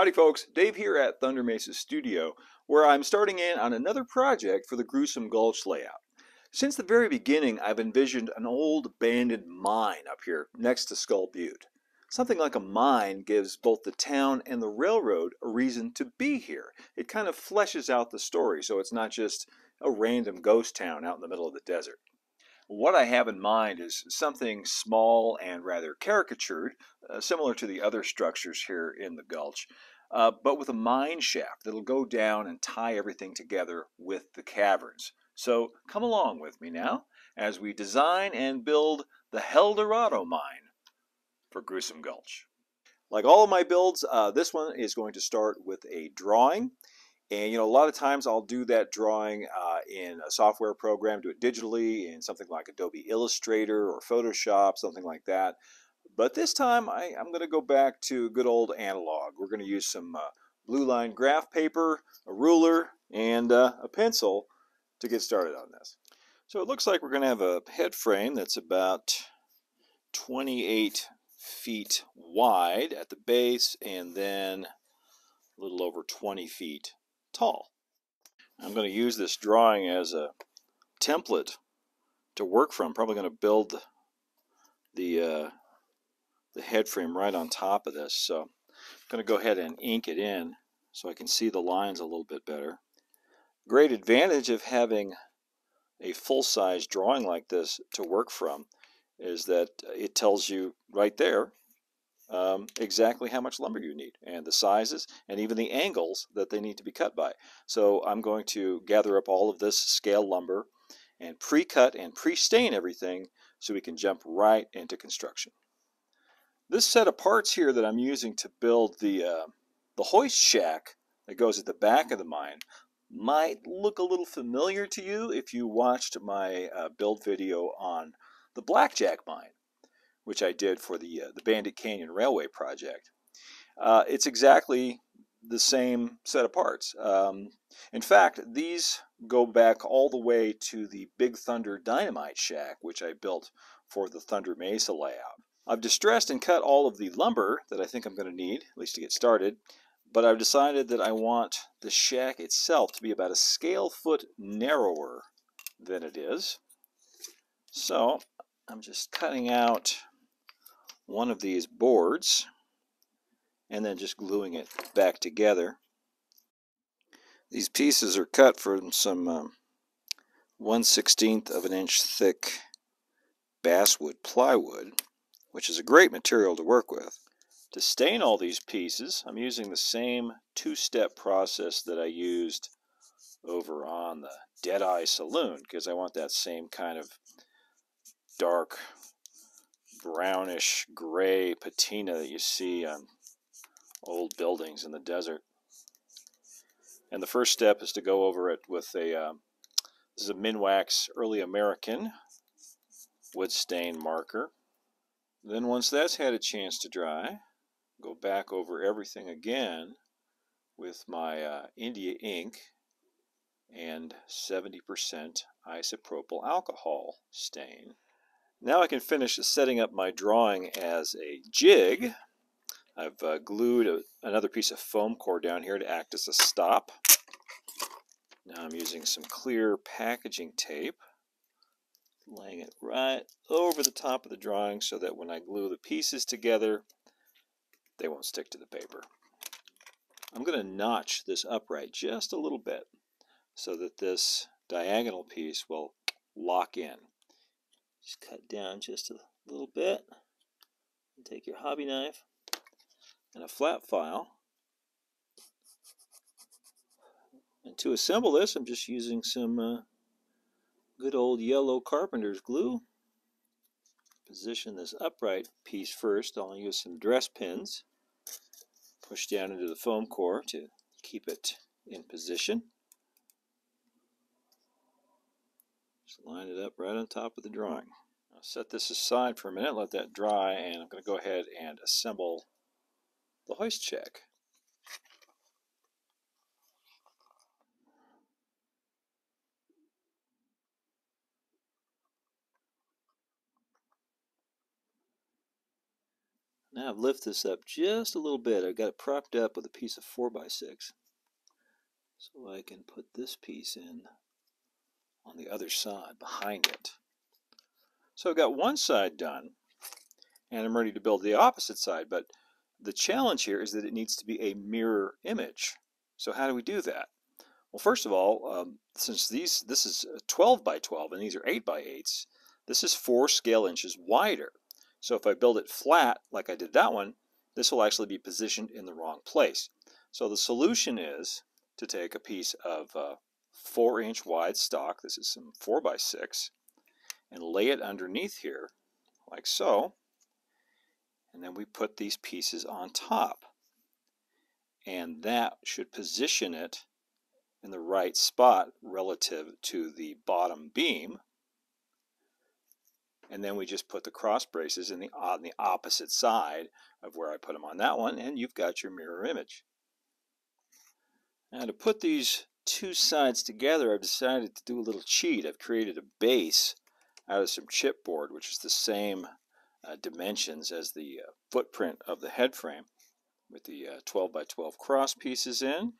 Howdy folks, Dave here at Thunder Mesa Studio, where I'm starting in on another project for the Gruesome Gulch layout. Since the very beginning, I've envisioned an old abandoned mine up here next to Skull Butte. Something like a mine gives both the town and the railroad a reason to be here. It kind of fleshes out the story so it's not just a random ghost town out in the middle of the desert. What I have in mind is something small and rather caricatured, uh, similar to the other structures here in the gulch, uh, but with a mine shaft that'll go down and tie everything together with the caverns. So come along with me now as we design and build the Helldorado mine for Gruesome Gulch. Like all of my builds, uh, this one is going to start with a drawing and you know, a lot of times I'll do that drawing uh, in a software program, do it digitally in something like Adobe Illustrator or Photoshop, something like that. But this time I, am going to go back to good old analog. We're going to use some uh, blue line graph paper, a ruler, and uh, a pencil to get started on this. So it looks like we're going to have a head frame that's about 28 feet wide at the base and then a little over 20 feet tall. I'm going to use this drawing as a template to work from. Probably going to build the uh, the head frame right on top of this. So I'm going to go ahead and ink it in so I can see the lines a little bit better. Great advantage of having a full-size drawing like this to work from is that it tells you right there um, exactly how much lumber you need and the sizes and even the angles that they need to be cut by. So I'm going to gather up all of this scale lumber and pre-cut and pre-stain everything so we can jump right into construction. This set of parts here that I'm using to build the, uh, the hoist shack that goes at the back of the mine might look a little familiar to you if you watched my uh, build video on the Blackjack mine which I did for the, uh, the Bandit Canyon Railway project. Uh, it's exactly the same set of parts. Um, in fact, these go back all the way to the Big Thunder Dynamite Shack, which I built for the Thunder Mesa layout. I've distressed and cut all of the lumber that I think I'm going to need, at least to get started, but I've decided that I want the shack itself to be about a scale foot narrower than it is. So I'm just cutting out one of these boards and then just gluing it back together. These pieces are cut from some um, 1 16th of an inch thick basswood plywood, which is a great material to work with. To stain all these pieces, I'm using the same two-step process that I used over on the Deadeye Saloon because I want that same kind of dark brownish gray patina that you see on old buildings in the desert. And the first step is to go over it with a, uh, this is a Minwax Early American wood stain marker. Then once that's had a chance to dry, go back over everything again with my uh, India ink and 70% isopropyl alcohol stain. Now I can finish setting up my drawing as a jig. I've uh, glued a, another piece of foam core down here to act as a stop. Now I'm using some clear packaging tape, laying it right over the top of the drawing so that when I glue the pieces together, they won't stick to the paper. I'm going to notch this upright just a little bit so that this diagonal piece will lock in. Just cut down just a little bit. And take your hobby knife and a flat file. And to assemble this, I'm just using some uh, good old yellow carpenter's glue. Position this upright piece first. I'll use some dress pins. Push down into the foam core to keep it in position. Just line it up right on top of the drawing. I'll set this aside for a minute, let that dry, and I'm going to go ahead and assemble the hoist shack. Now I've lifted this up just a little bit. I've got it propped up with a piece of 4x6. So I can put this piece in on the other side behind it. So I've got one side done and I'm ready to build the opposite side. But the challenge here is that it needs to be a mirror image. So how do we do that? Well, first of all, um, since these this is 12 by 12 and these are 8 by 8s, this is 4 scale inches wider. So if I build it flat, like I did that one, this will actually be positioned in the wrong place. So the solution is to take a piece of uh, 4 inch wide stock, this is some 4 by 6 and lay it underneath here, like so. And then we put these pieces on top. And that should position it in the right spot relative to the bottom beam. And then we just put the cross braces in the, on the opposite side of where I put them on that one, and you've got your mirror image. Now to put these two sides together, I've decided to do a little cheat. I've created a base out of some chipboard, which is the same uh, dimensions as the uh, footprint of the head frame with the uh, 12 by 12 cross pieces in.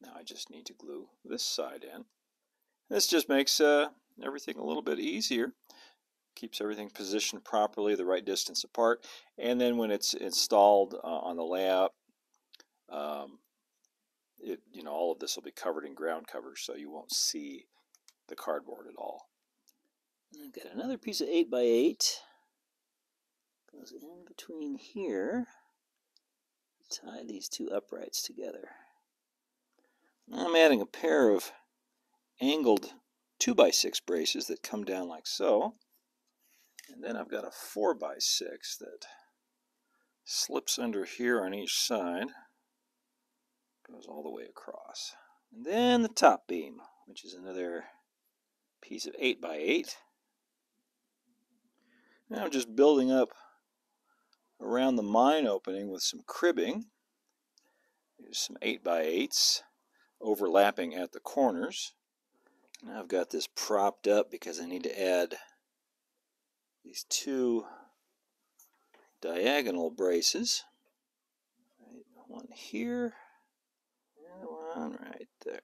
Now I just need to glue this side in. This just makes uh, everything a little bit easier. Keeps everything positioned properly, the right distance apart. And then when it's installed uh, on the layout, um, it, you know, all of this will be covered in ground cover so you won't see the cardboard at all. I've got another piece of 8 by 8 Goes in between here. Tie these two uprights together. Now I'm adding a pair of angled 2 by 6 braces that come down like so. And then I've got a 4 by 6 that slips under here on each side. Goes all the way across. And then the top beam, which is another piece of 8 by 8 now I'm just building up around the mine opening with some cribbing. There's some 8 by 8s overlapping at the corners. Now I've got this propped up because I need to add these two diagonal braces. Right, one here and one right there.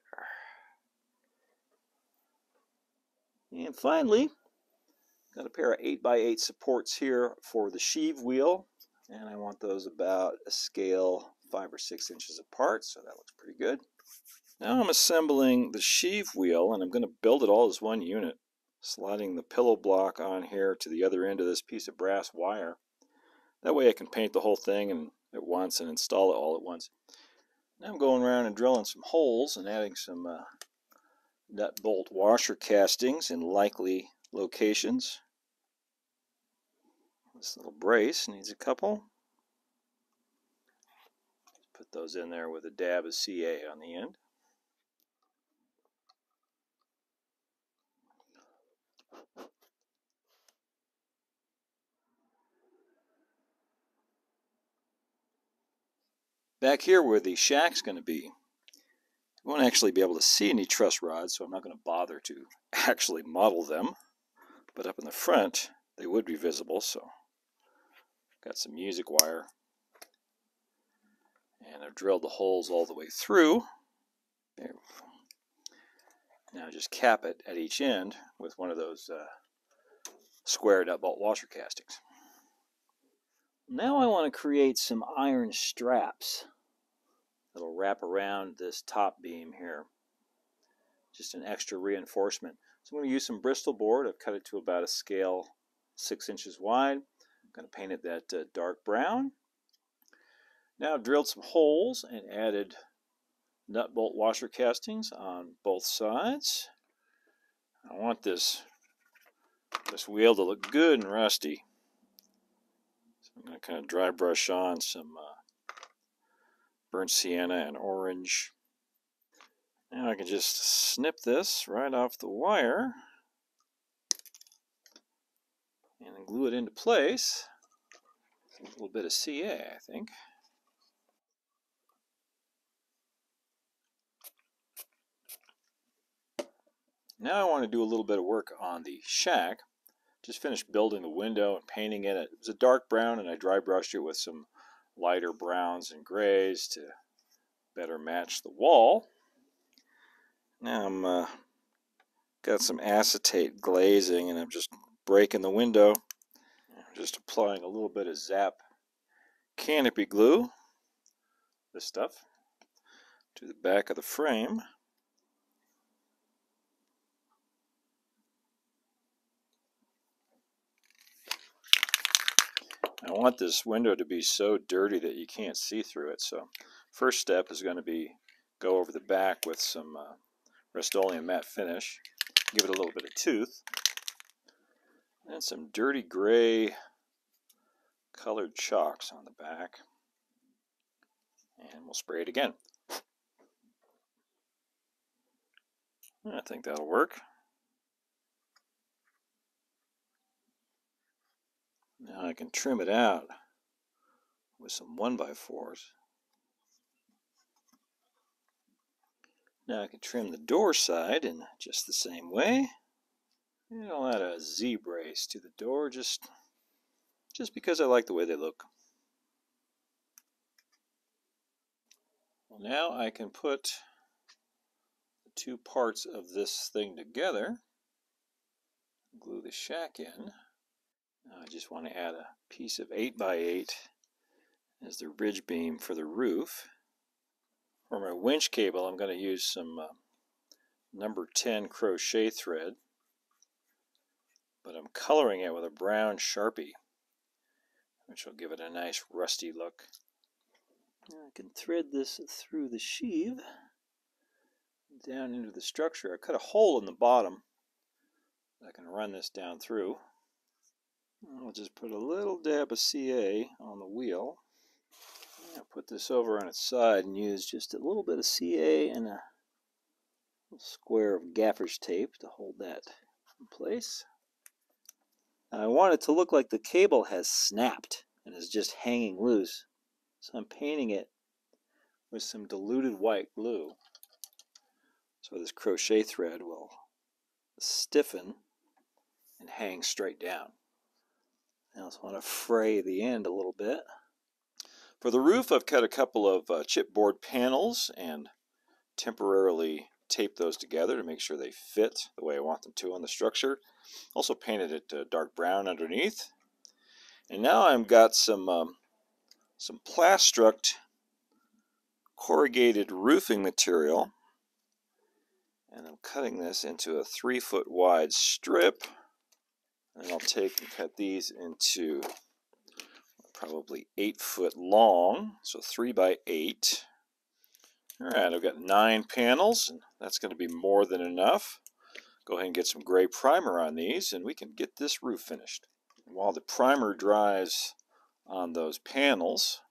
And finally, Got a pair of 8x8 supports here for the sheave wheel, and I want those about a scale 5 or 6 inches apart, so that looks pretty good. Now I'm assembling the sheave wheel, and I'm going to build it all as one unit, sliding the pillow block on here to the other end of this piece of brass wire. That way I can paint the whole thing and at once and install it all at once. Now I'm going around and drilling some holes and adding some uh, nut bolt washer castings in likely locations. This little brace needs a couple. Put those in there with a dab of CA on the end. Back here where the shack's going to be, you won't actually be able to see any truss rods, so I'm not going to bother to actually model them. But up in the front, they would be visible, so Got some music wire. And I've drilled the holes all the way through. There. Now just cap it at each end with one of those uh, square bolt washer castings. Now I want to create some iron straps that'll wrap around this top beam here. Just an extra reinforcement. So I'm going to use some Bristol board. I've cut it to about a scale 6 inches wide I'm going to paint it that uh, dark brown. Now I've drilled some holes and added nut bolt washer castings on both sides. I want this this wheel to look good and rusty. So I'm going to kind of dry brush on some uh, burnt sienna and orange. Now I can just snip this right off the wire and glue it into place. A little bit of CA, I think. Now I want to do a little bit of work on the shack. just finished building the window and painting it. It was a dark brown and I dry brushed it with some lighter browns and grays to better match the wall. Now I'm uh, got some acetate glazing and I'm just breaking the window. I'm just applying a little bit of Zap canopy glue, this stuff, to the back of the frame. I want this window to be so dirty that you can't see through it. So first step is going to be go over the back with some uh, Rust-Oleum matte finish. Give it a little bit of tooth. And some dirty gray colored chalks on the back. And we'll spray it again. I think that'll work. Now I can trim it out with some 1x4s. Now I can trim the door side in just the same way. And I'll add a Z-brace to the door just, just because I like the way they look. Well, now I can put the two parts of this thing together, glue the shack in. I just want to add a piece of 8x8 as the ridge beam for the roof. For my winch cable, I'm going to use some uh, number 10 crochet thread, but I'm coloring it with a brown Sharpie, which will give it a nice rusty look. I can thread this through the sheave down into the structure. I cut a hole in the bottom. I can run this down through. I'll just put a little dab of CA on the wheel. Put this over on its side and use just a little bit of CA and a square of gaffer's tape to hold that in place. Now I want it to look like the cable has snapped and is just hanging loose. So I'm painting it with some diluted white glue. So this crochet thread will stiffen and hang straight down. I also want to fray the end a little bit. For the roof, I've cut a couple of uh, chipboard panels and temporarily taped those together to make sure they fit the way I want them to on the structure. Also painted it uh, dark brown underneath. And now I've got some um, some Plastruct corrugated roofing material and I'm cutting this into a three foot wide strip and I'll take and cut these into probably eight foot long, so three by eight. All right, I've got nine panels, and that's going to be more than enough. Go ahead and get some gray primer on these, and we can get this roof finished. While the primer dries on those panels,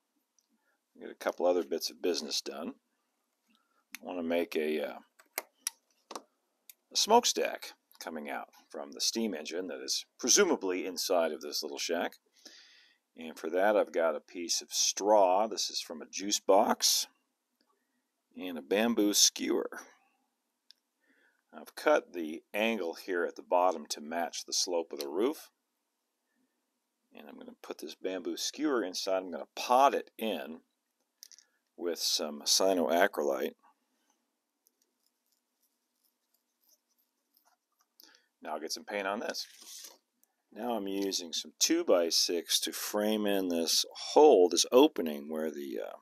get a couple other bits of business done. I want to make a, uh, a smokestack coming out from the steam engine that is presumably inside of this little shack. And for that I've got a piece of straw. This is from a juice box. And a bamboo skewer. I've cut the angle here at the bottom to match the slope of the roof. And I'm going to put this bamboo skewer inside. I'm going to pot it in with some cyanoacrylate. Now I'll get some paint on this. Now I'm using some 2x6 to frame in this hole, this opening where the uh,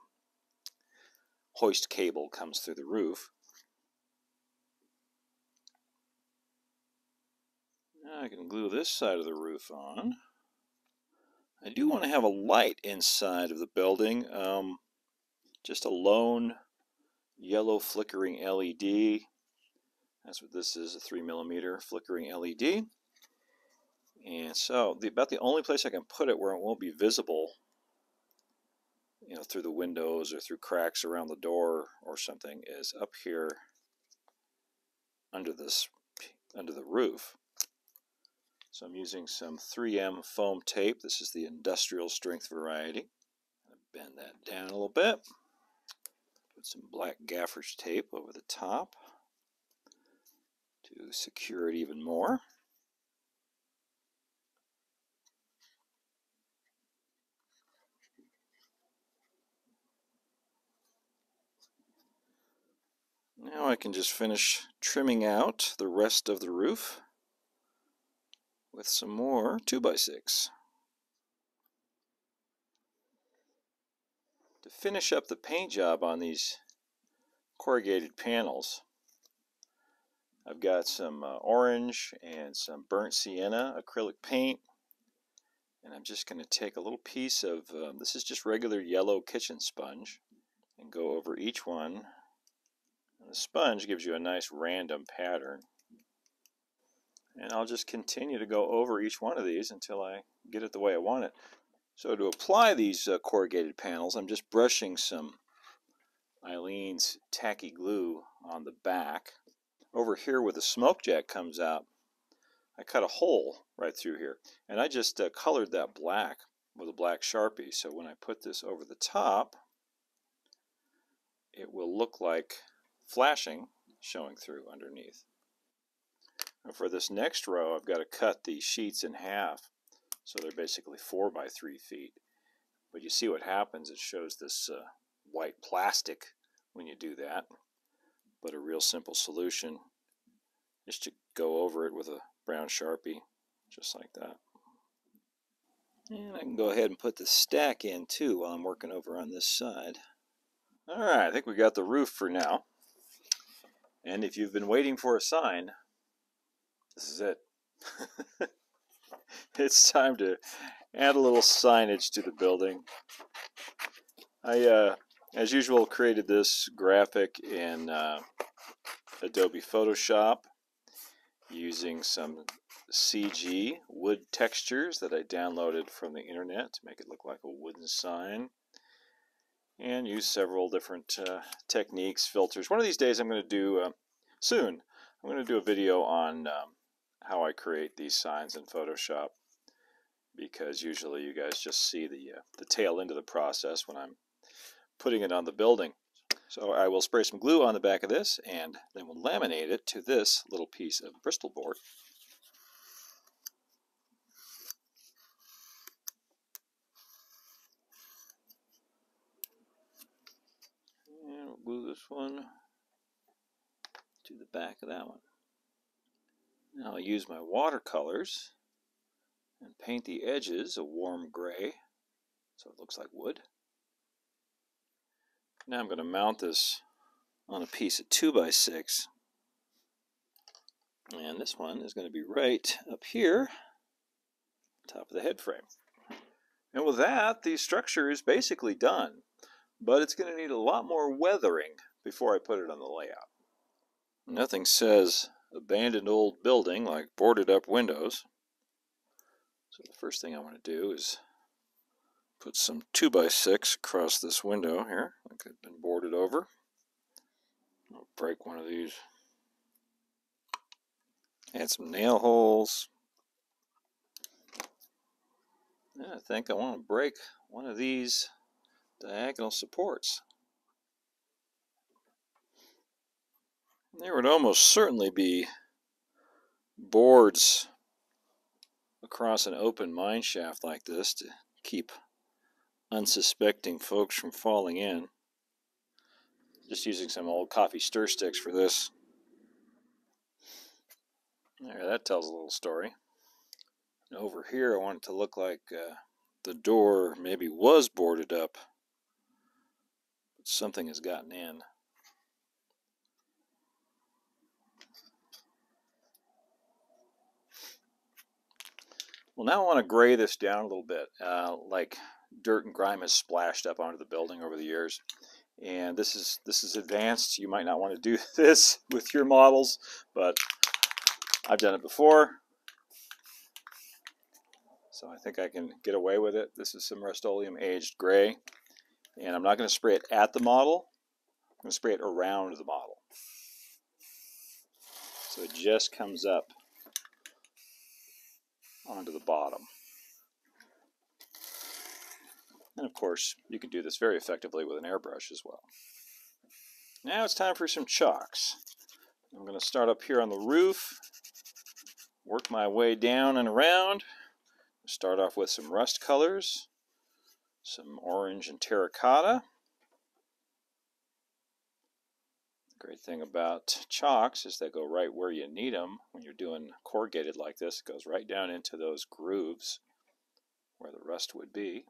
hoist cable comes through the roof. Now I can glue this side of the roof on. I do want to have a light inside of the building. Um, just a lone yellow flickering LED that's what this is, a 3 millimeter flickering LED. And so the, about the only place I can put it where it won't be visible you know, through the windows or through cracks around the door or something is up here under this under the roof. So I'm using some 3M foam tape. This is the industrial strength variety. Bend that down a little bit. Put some black gaffer's tape over the top to secure it even more. Now I can just finish trimming out the rest of the roof with some more 2x6. To finish up the paint job on these corrugated panels, I've got some uh, orange and some burnt sienna acrylic paint and I'm just going to take a little piece of, um, this is just regular yellow kitchen sponge and go over each one. And the sponge gives you a nice random pattern. And I'll just continue to go over each one of these until I get it the way I want it. So to apply these uh, corrugated panels, I'm just brushing some Aleene's tacky glue on the back. Over here where the smoke jack comes out, I cut a hole right through here. And I just uh, colored that black with a black Sharpie. So when I put this over the top, it will look like flashing showing through underneath. And for this next row, I've got to cut these sheets in half. So they're basically four by three feet. But you see what happens, it shows this uh, white plastic when you do that. But a real simple solution is to go over it with a brown Sharpie, just like that. And I can go ahead and put the stack in too while I'm working over on this side. Alright, I think we got the roof for now. And if you've been waiting for a sign, this is it. it's time to add a little signage to the building. I, uh, as usual, created this graphic in uh, Adobe Photoshop using some CG wood textures that I downloaded from the internet to make it look like a wooden sign and use several different uh, techniques, filters. One of these days I'm going to do, uh, soon, I'm going to do a video on um, how I create these signs in Photoshop because usually you guys just see the, uh, the tail end of the process when I'm putting it on the building. So I will spray some glue on the back of this and then we'll laminate it to this little piece of Bristol board. And we'll glue this one to the back of that one. Now I'll use my watercolors and paint the edges a warm gray so it looks like wood. Now I'm going to mount this on a piece of 2x6 and this one is going to be right up here top of the head frame. And with that the structure is basically done but it's going to need a lot more weathering before I put it on the layout. Nothing says abandoned old building like boarded up windows. So the first thing I want to do is Put some 2x6 across this window here, like it's been boarded over. I'll break one of these. Add some nail holes. And I think I want to break one of these diagonal supports. There would almost certainly be boards across an open mine shaft like this to keep unsuspecting folks from falling in. Just using some old coffee stir sticks for this. There, that tells a little story. And over here, I want it to look like uh, the door maybe was boarded up, but something has gotten in. Well, now I want to gray this down a little bit, uh, like dirt and grime has splashed up onto the building over the years. And this is this is advanced. You might not want to do this with your models, but I've done it before. So I think I can get away with it. This is some Rust-Oleum aged gray. And I'm not going to spray it at the model. I'm going to spray it around the model. So it just comes up onto the bottom. And of course, you can do this very effectively with an airbrush as well. Now it's time for some chalks. I'm going to start up here on the roof, work my way down and around. Start off with some rust colors, some orange and terracotta, gray Great thing about chalks is they go right where you need them. When you're doing corrugated like this, it goes right down into those grooves where the rust would be.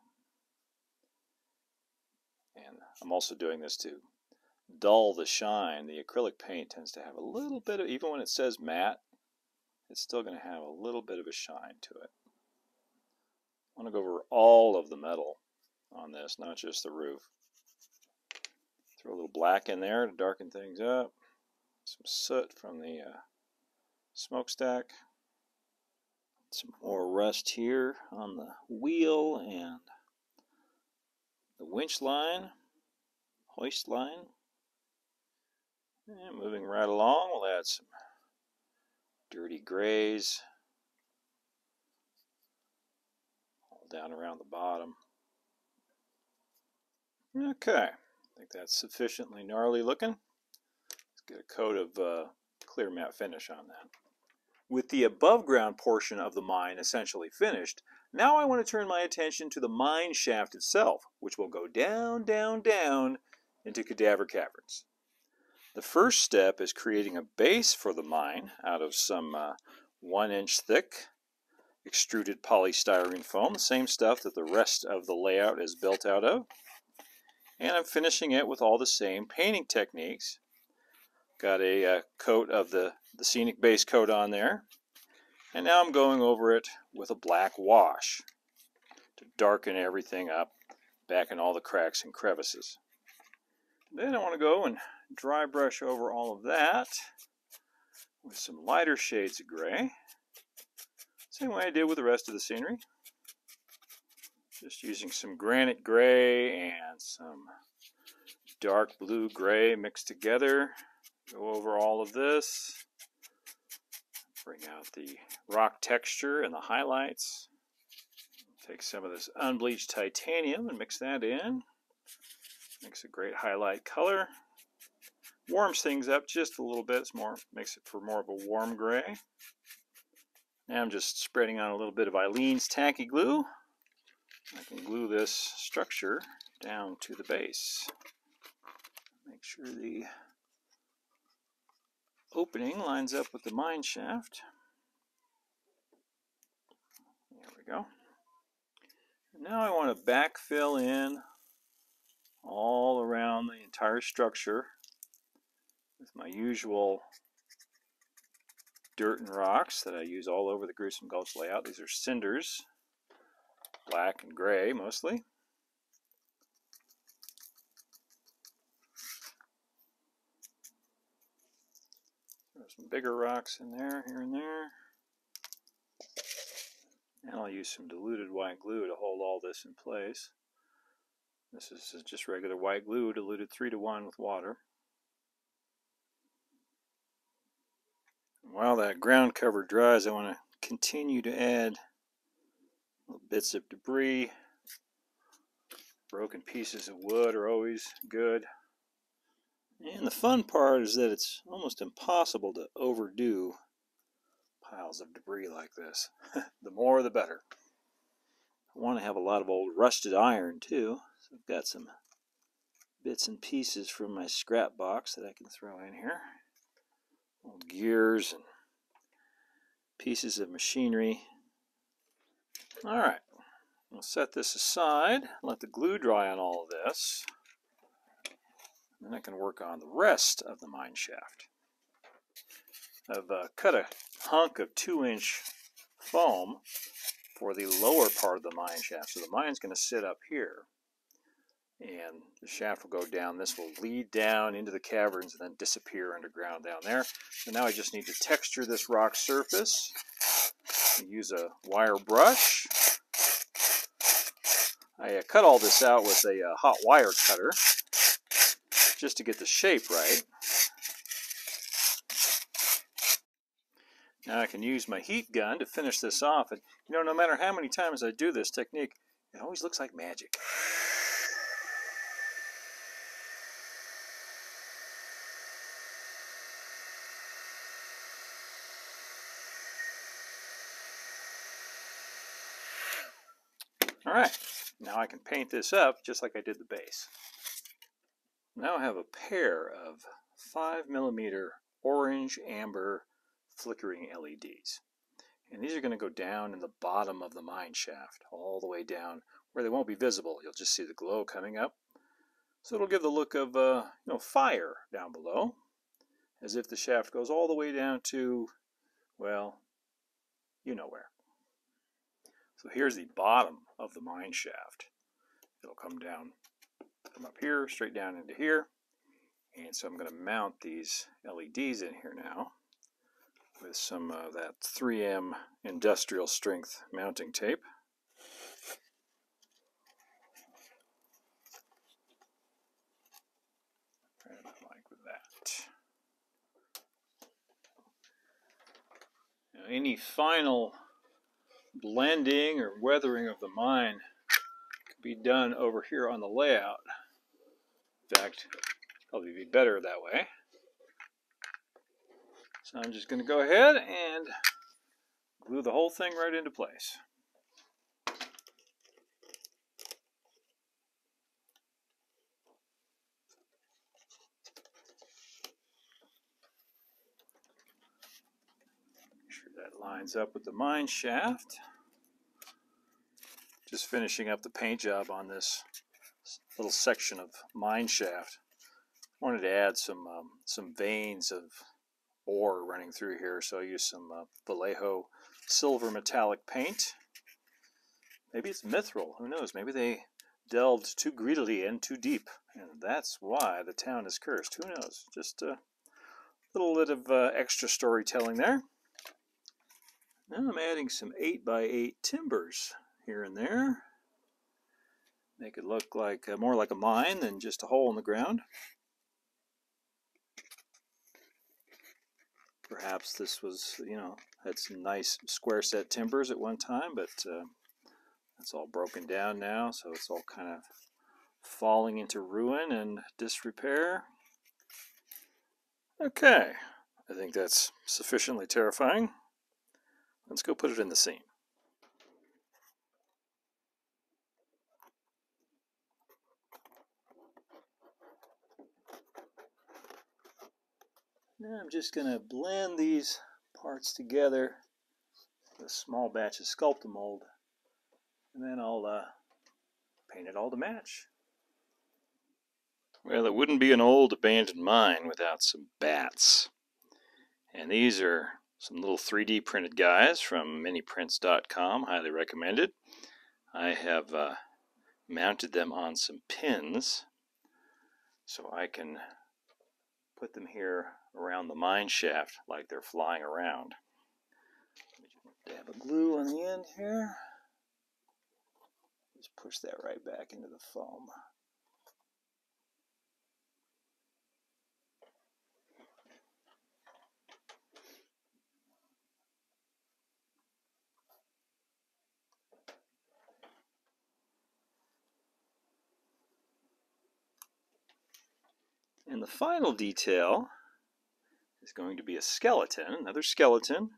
I'm also doing this to dull the shine. The acrylic paint tends to have a little bit of, even when it says matte, it's still going to have a little bit of a shine to it. I want to go over all of the metal on this, not just the roof. Throw a little black in there to darken things up. Some soot from the uh, smokestack. Some more rust here on the wheel and the winch line, hoist line. And moving right along, we'll add some dirty grays all down around the bottom. Okay. I think that's sufficiently gnarly looking. Let's get a coat of uh, clear matte finish on that. With the above ground portion of the mine essentially finished, now I want to turn my attention to the mine shaft itself, which will go down, down, down into Cadaver Caverns. The first step is creating a base for the mine out of some uh, one inch thick extruded polystyrene foam, the same stuff that the rest of the layout is built out of and I'm finishing it with all the same painting techniques. Got a uh, coat of the, the scenic base coat on there, and now I'm going over it with a black wash to darken everything up back in all the cracks and crevices. Then I want to go and dry brush over all of that with some lighter shades of gray. Same way I did with the rest of the scenery. Just using some granite gray and some dark blue gray mixed together. Go over all of this. Bring out the rock texture and the highlights. Take some of this unbleached titanium and mix that in. Makes a great highlight color. Warms things up just a little bit. It's more makes it for more of a warm gray. Now I'm just spreading on a little bit of Aleene's tacky glue. I can glue this structure down to the base. Make sure the opening lines up with the mine shaft. There we go. Now I want to backfill in all around the entire structure with my usual dirt and rocks that I use all over the Gruesome Gulch layout. These are cinders black and gray mostly. There's some bigger rocks in there, here and there. And I'll use some diluted white glue to hold all this in place. This is just regular white glue diluted 3 to 1 with water. While that ground cover dries, I want to continue to add Little bits of debris. Broken pieces of wood are always good. And the fun part is that it's almost impossible to overdo piles of debris like this. the more the better. I want to have a lot of old rusted iron too. I've got some bits and pieces from my scrap box that I can throw in here. Old gears and pieces of machinery all right, we'll set this aside, let the glue dry on all of this. Then I can work on the rest of the mine shaft. I've uh, cut a hunk of two inch foam for the lower part of the mine shaft. So the mine's going to sit up here and the shaft will go down. This will lead down into the caverns and then disappear underground down there. So now I just need to texture this rock surface use a wire brush. I uh, cut all this out with a uh, hot wire cutter just to get the shape right. Now I can use my heat gun to finish this off. And you know, no matter how many times I do this technique, it always looks like magic. Alright, now I can paint this up just like I did the base. Now I have a pair of 5 millimeter orange amber flickering LEDs. And these are going to go down in the bottom of the mine shaft, all the way down where they won't be visible. You'll just see the glow coming up. So it'll give the look of uh, you know fire down below, as if the shaft goes all the way down to, well, you know where. So here's the bottom of the mine shaft. It'll come down, come up here, straight down into here. And so I'm going to mount these LEDs in here now with some of that 3M industrial strength mounting tape. like that. Any final blending or weathering of the mine could be done over here on the layout. In fact, probably be better that way. So I'm just going to go ahead and glue the whole thing right into place. Make sure that lines up with the mine shaft. Just finishing up the paint job on this little section of mine shaft. Wanted to add some um, some veins of ore running through here, so I used some uh, Vallejo silver metallic paint. Maybe it's mithril, who knows? Maybe they delved too greedily and too deep, and that's why the town is cursed. Who knows? Just a little bit of uh, extra storytelling there. Now I'm adding some 8 by 8 timbers here and there. Make it look like uh, more like a mine than just a hole in the ground. Perhaps this was, you know, had some nice square set timbers at one time, but uh, it's all broken down now, so it's all kind of falling into ruin and disrepair. Okay, I think that's sufficiently terrifying. Let's go put it in the scene. Now I'm just going to blend these parts together with a small batch of Sculpt Mold and then I'll uh, paint it all to match. Well, it wouldn't be an old abandoned mine without some bats. And these are some little 3D printed guys from miniprints.com, highly recommended. I have uh, mounted them on some pins so I can put them here around the mine shaft like they're flying around. Dab of glue on the end here. Just push that right back into the foam. And the final detail is going to be a skeleton, another skeleton,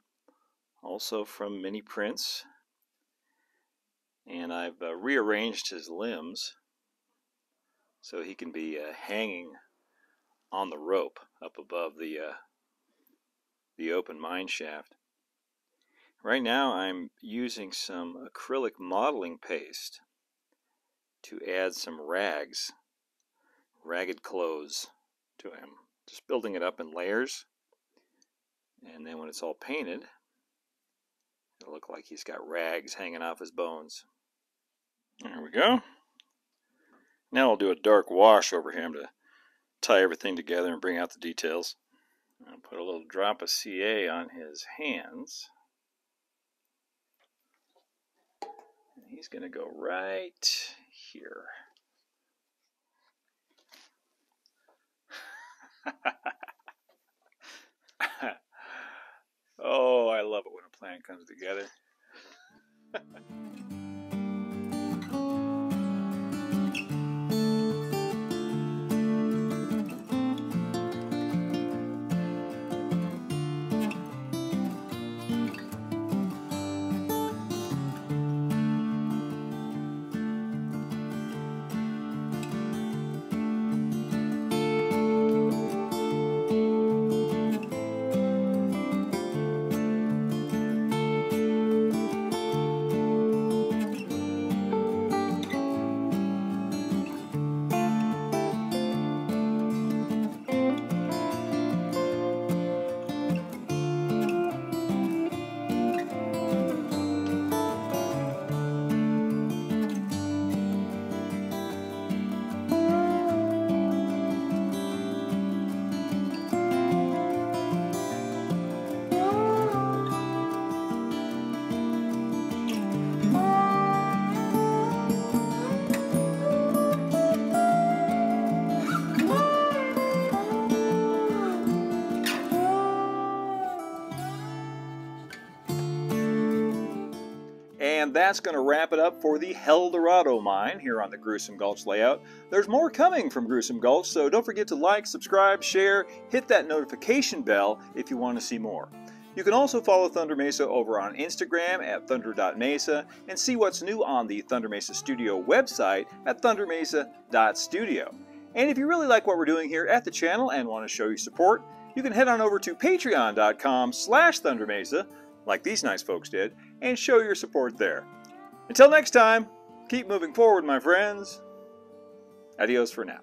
also from Mini Prints. And I've uh, rearranged his limbs so he can be uh, hanging on the rope up above the uh, the open mine shaft. Right now I'm using some acrylic modeling paste to add some rags, ragged clothes to him. Just building it up in layers. And then when it's all painted, it'll look like he's got rags hanging off his bones. There we go. Now I'll do a dark wash over him to tie everything together and bring out the details. I'll put a little drop of CA on his hands. And he's going to go right here. oh, I love it when a plan comes together. And that's going to wrap it up for the Helldorado mine here on the Gruesome Gulch layout. There's more coming from Gruesome Gulch, so don't forget to like, subscribe, share, hit that notification bell if you want to see more. You can also follow Thunder Mesa over on Instagram at thunder.mesa and see what's new on the Thunder Mesa Studio website at thundermesa.studio. And if you really like what we're doing here at the channel and want to show your support, you can head on over to patreon.com slash thundermesa, like these nice folks did, and show your support there. Until next time, keep moving forward, my friends. Adios for now.